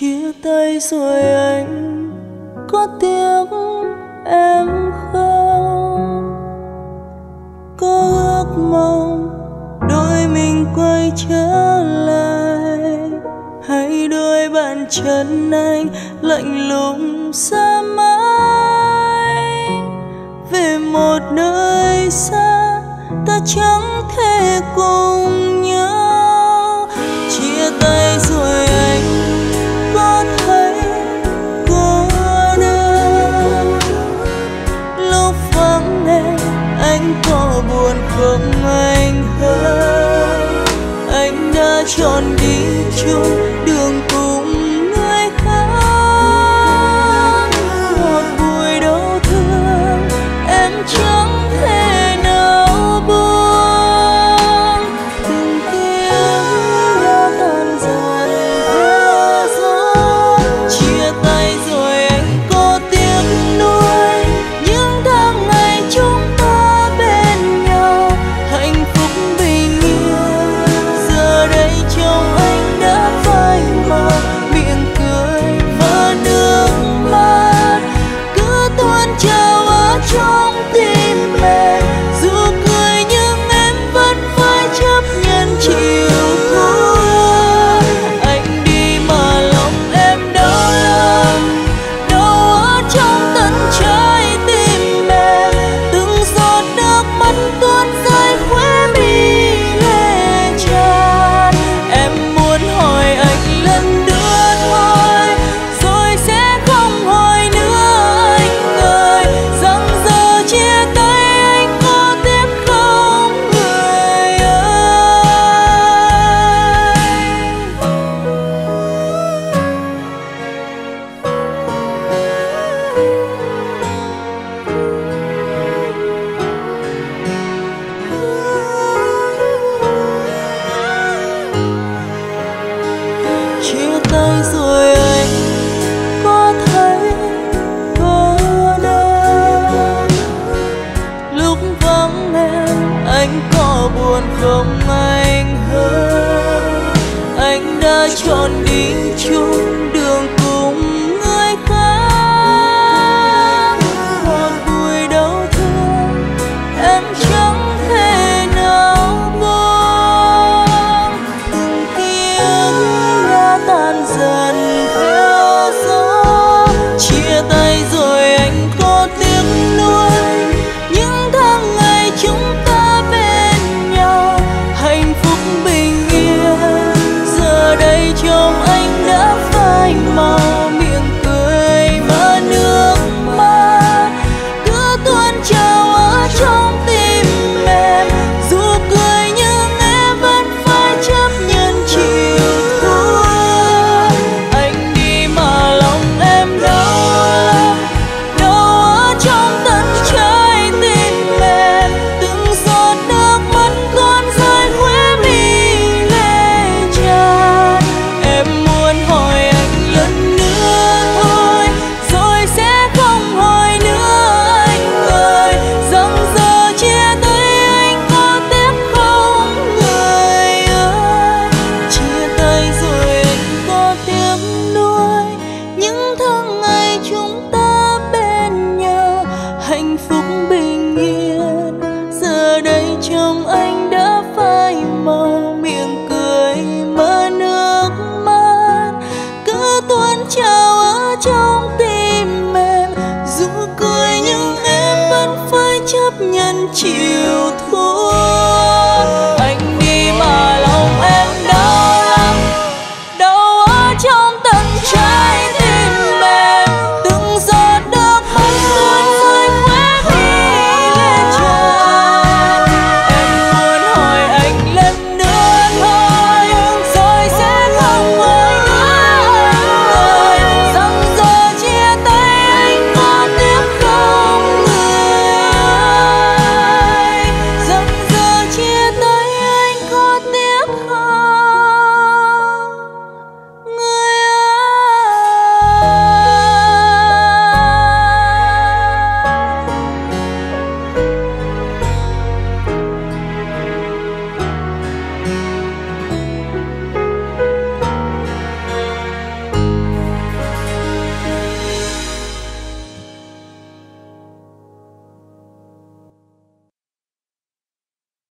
chia tay rồi anh có tiếng em không? Có ước mong đôi mình quay trở lại hay đôi bàn chân anh lạnh lùng xa mãi. Về một nơi xa ta chẳng thể cùng chọn đi chung đường trọn đi chung trong anh